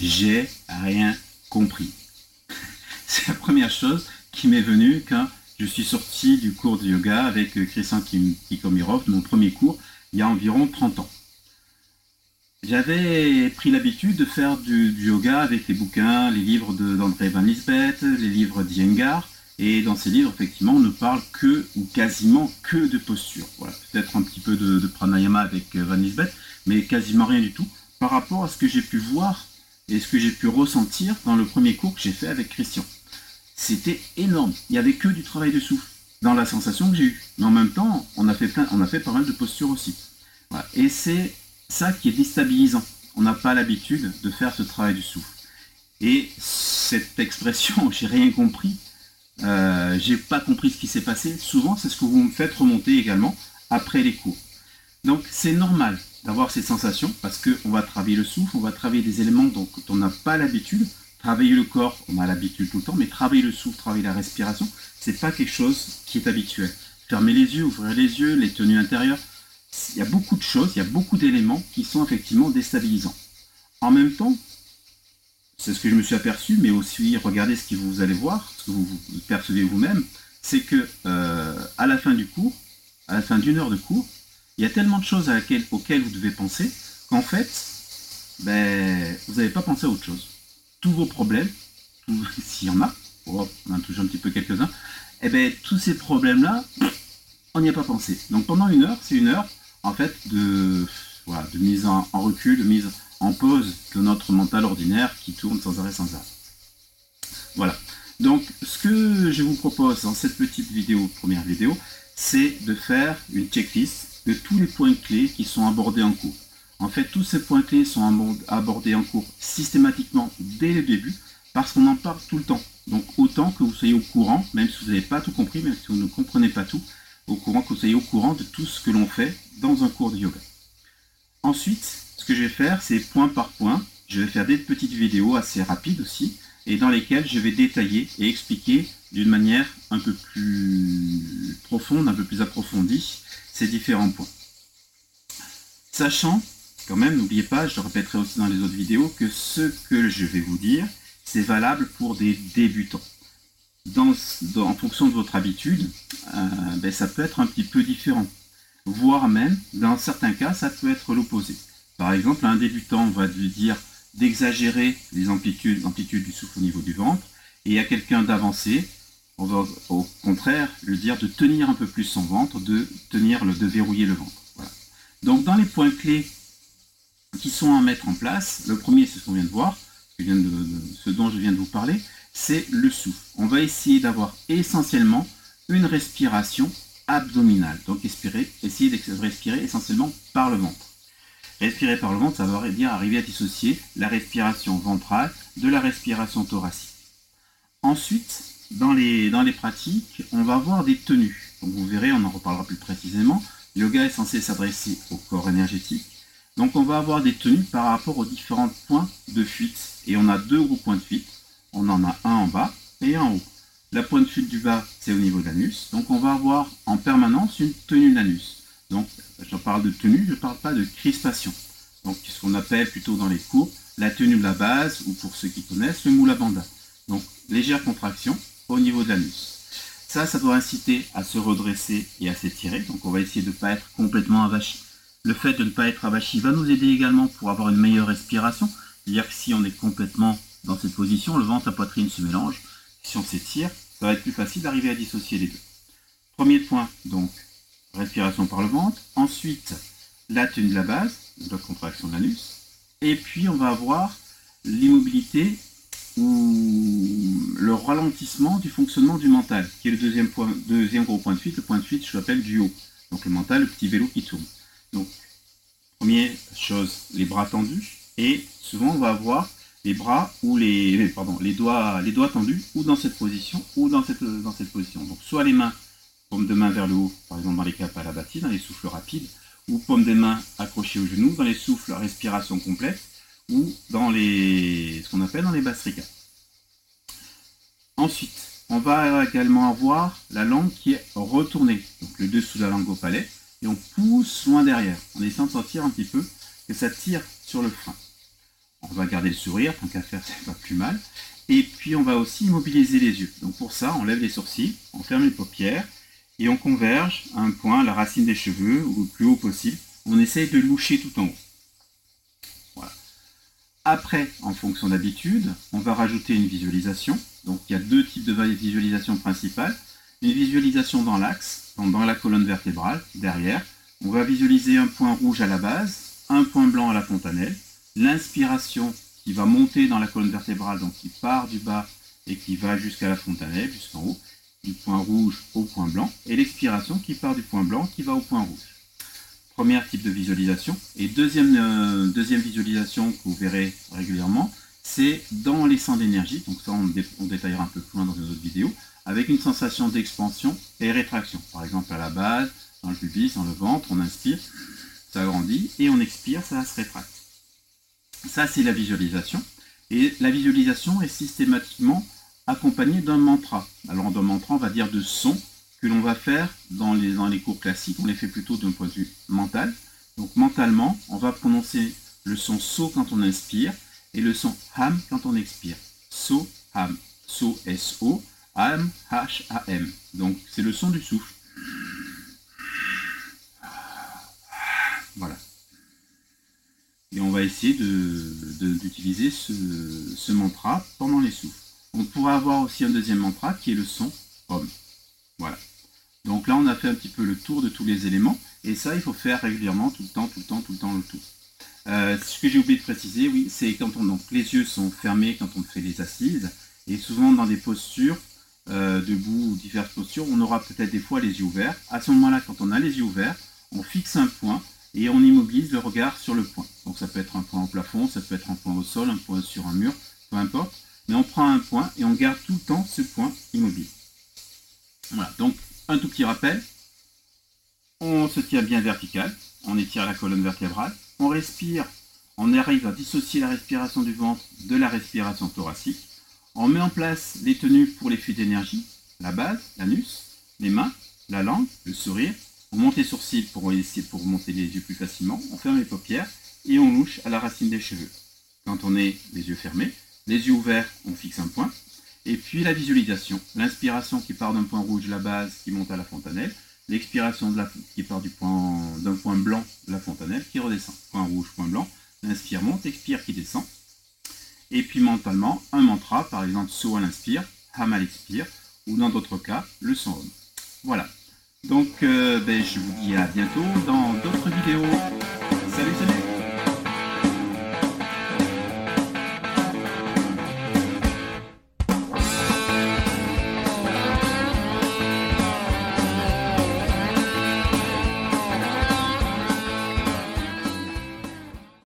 j'ai rien compris. C'est la première chose qui m'est venue quand je suis sorti du cours de yoga avec Christian Kikomirov, mon premier cours, il y a environ 30 ans. J'avais pris l'habitude de faire du, yoga avec les bouquins, les livres d'André Van Lisbeth, les livres d'Yengar, et dans ces livres, effectivement, on ne parle que, ou quasiment que de posture. Voilà, peut-être un petit peu de, pranayama avec euh, Van Lisbeth, mais quasiment rien du tout, par rapport à ce que j'ai pu voir et ce que j'ai pu ressentir dans le premier cours que j'ai fait avec Christian. C'était énorme. Il n'y avait que du travail de souffle dans la sensation que j'ai eue. Mais en même temps, on a fait, plein, on a fait pas mal de postures aussi. Et c'est ça qui est déstabilisant. On n'a pas l'habitude de faire ce travail du souffle. Et cette expression, j'ai rien compris, euh, j'ai pas compris ce qui s'est passé, souvent c'est ce que vous me faites remonter également après les cours. Donc c'est normal d'avoir ces sensations parce qu'on va travailler le souffle, on va travailler des éléments dont on n'a pas l'habitude. Travailler le corps, on a l'habitude tout le temps, mais travailler le souffle, travailler la respiration, c'est pas quelque chose qui est habituel. Fermer les yeux, ouvrir les yeux, les tenues intérieures, il y a beaucoup de choses, il y a beaucoup d'éléments qui sont effectivement déstabilisants. En même temps, c'est ce que je me suis aperçu, mais aussi regardez ce que vous allez voir, ce que vous, percevez vous-même, c'est que euh, à la fin du cours, à la fin d'une heure de cours, il y a tellement de choses auxquelles vous devez penser qu'en fait, ben, vous n'avez pas pensé à autre chose. Tous vos problèmes, s'il y en a, oh, on en touche un petit peu quelques-uns, eh bien tous ces problèmes-là, on n'y a pas pensé. Donc pendant une heure, c'est une heure en fait de mise en, recul, de mise en pause de notre mental ordinaire qui tourne sans arrêt sans arrêt. Voilà. Donc ce que je vous propose dans cette petite vidéo, première vidéo, c'est de faire une checklist de tous les points clés qui sont abordés en cours. En fait, tous ces points clés sont abordés en cours systématiquement dès le début parce qu'on en parle tout le temps. Donc autant que vous soyez au courant, même si vous n'avez pas tout compris, même si vous ne comprenez pas tout, au courant, que vous soyez au courant de tout ce que l'on fait dans un cours de yoga. Ensuite, ce que je vais faire, c'est point par point. Je vais faire des petites vidéos assez rapides aussi, et dans lesquelles je vais détailler et expliquer d'une manière un peu plus profonde, un peu plus approfondie, ces différents points. Sachant, quand même, n'oubliez pas, je le répéterai aussi dans les autres vidéos, que ce que je vais vous dire, c'est valable pour des débutants en fonction de votre habitude, euh, ben, ça peut être un petit peu différent. Voire même, dans certains cas, ça peut être l'opposé. Par exemple, un débutant va lui dire d'exagérer les amplitudes, l'amplitude du souffle au niveau du ventre, et à quelqu'un d'avancer, on va au contraire lui dire de tenir un peu plus son ventre, de tenir le, de verrouiller le ventre. Donc dans les points clés qui sont à mettre en place, le premier c'est ce qu'on vient de voir, ce dont je viens de vous parler, c'est le souffle. On va essayer d'avoir essentiellement une respiration abdominale. Donc essayer de respirer essentiellement par le ventre. Respirer par le ventre, ça veut dire arriver à dissocier la respiration ventrale de la respiration thoracique. Ensuite, dans les, pratiques, on va avoir des tenues. Donc vous verrez, on en reparlera plus précisément. Le yoga est censé s'adresser au corps énergétique. Donc on va avoir des tenues par rapport aux différents points de fuite. Et on a deux gros points de fuite on en a un en bas et un en haut. La pointe de fuite du bas, c'est au niveau de l'anus. Donc on va avoir en permanence une tenue d'anus. Donc je parle de tenue, je ne parle pas de crispation. Donc ce qu'on appelle plutôt dans les cours la tenue de la base, ou pour ceux qui connaissent, le moula banda. Donc légère contraction au niveau de l'anus. Ça, ça doit inciter à se redresser et à s'étirer. Donc on va essayer de ne pas être complètement avachi. Le fait de ne pas être avachi va nous aider également pour avoir une meilleure respiration. C'est-à-dire que si on est complètement dans cette position, le ventre, la poitrine se mélangent. Si on s'étire, ça va être plus facile d'arriver à dissocier les deux. Premier point, donc, respiration par le ventre. Ensuite, la tenue de la base, la contraction de l'anus. Et puis, on va avoir l'immobilité ou le ralentissement du fonctionnement du mental, qui est le deuxième, gros point de fuite, le point de fuite, je l'appelle du haut. Donc le mental, le petit vélo qui tourne. Donc, première chose, les bras tendus. Et souvent, on va avoir les bras ou les, pardon, les, doigts, les doigts tendus ou dans cette position ou dans cette, dans cette position. Donc soit les mains, paume de main vers le haut, par exemple dans les capes à la bâtie, dans les souffles rapides, ou paume des mains accrochées aux genoux, dans les souffles respiration complète, ou dans les, ce qu'on appelle dans les bastricas. Ensuite, on va également avoir la langue qui est retournée, donc le dessous de la langue au palais, et on pousse loin derrière, en essayant de sentir un petit peu que ça tire sur le frein. On va garder le sourire, tant qu'à faire, c'est pas plus mal. Et puis on va aussi immobiliser les yeux. Donc pour ça, on lève les sourcils, on ferme les paupières et on converge à un point, la racine des cheveux, ou le plus haut possible. On essaye de loucher tout en haut. Après, en fonction d'habitude, on va rajouter une visualisation. Donc il y a deux types de visualisation principales. Une visualisation dans l'axe, dans la colonne vertébrale, derrière. On va visualiser un point rouge à la base, un point blanc à la fontanelle. L'inspiration qui va monter dans la colonne vertébrale, donc qui part du bas et qui va jusqu'à la fontanelle, jusqu'en haut, du point rouge au point blanc, et l'expiration qui part du point blanc qui va au point rouge. Premier type de visualisation. Et deuxième, euh, deuxième visualisation que vous verrez régulièrement, c'est dans les centres d'énergie, donc ça on, on, détaillera un peu plus loin dans une autre vidéo, avec une sensation d'expansion et rétraction. Par exemple à la base, dans le pubis, dans le ventre, on inspire, ça grandit, et on expire, ça se rétracte. Ça, c'est la visualisation. Et la visualisation est systématiquement accompagnée d'un mantra. Alors, d'un mantra, on va dire de son que l'on va faire dans les, dans les cours classiques. On les fait plutôt d'un point de vue mental. Donc, mentalement, on va prononcer le son so quand on inspire et le son ham quand on expire. So, ham. So, S-O, ham, H-A-M. Donc, c'est le son du souffle. Voilà et on va essayer d'utiliser ce, mantra pendant les souffles. On pourra avoir aussi un deuxième mantra qui est le son Om. Voilà. Donc là, on a fait un petit peu le tour de tous les éléments, et ça, il faut faire régulièrement, tout le temps, tout le temps, tout le temps, le tour. Euh, ce que j'ai oublié de préciser, oui, c'est quand on, donc les yeux sont fermés quand on fait les assises, et souvent dans des postures, euh, debout ou diverses postures, on aura peut-être des fois les yeux ouverts. À ce moment-là, quand on a les yeux ouverts, on fixe un point et on immobilise le regard sur le point. Donc ça peut être un point au plafond, ça peut être un point au sol, un point sur un mur, peu importe. Mais on prend un point et on garde tout le temps ce point immobile. Voilà, donc un tout petit rappel. On se tient bien vertical, on étire la colonne vertébrale, on respire, on arrive à dissocier la respiration du ventre de la respiration thoracique. On met en place les tenues pour les fuites d'énergie, la base, l'anus, les mains, la langue, le sourire, on monte les sourcils pour pour monter les yeux plus facilement. On ferme les paupières et on louche à la racine des cheveux. Quand on est les yeux fermés, les yeux ouverts, on fixe un point. Et puis la visualisation, l'inspiration qui part d'un point rouge, la base, qui monte à la fontanelle. L'expiration qui part du point d'un point blanc, la fontanelle, qui redescend. Point rouge, point blanc. L'inspire monte, expire qui descend. Et puis mentalement, un mantra, par exemple, So à l'inspire, Ham à l'expire, ou dans d'autres cas, le son. Voilà. Donc, euh, ben, je vous dis à bientôt dans d'autres vidéos. Salut, salut